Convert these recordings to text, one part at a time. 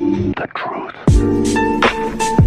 The truth.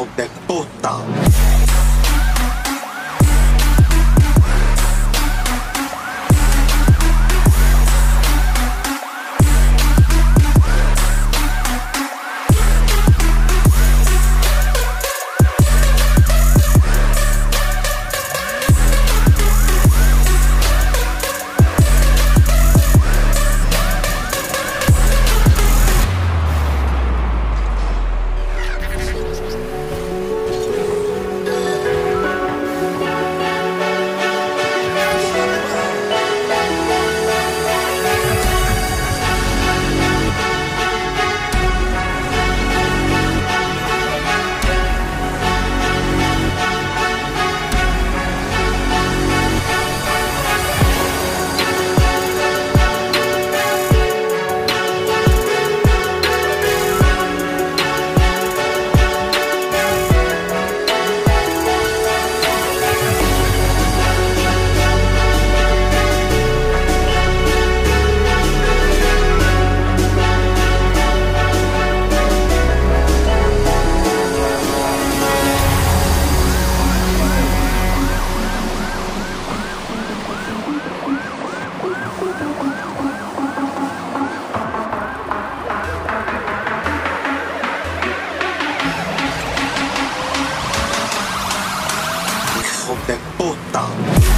called de puta.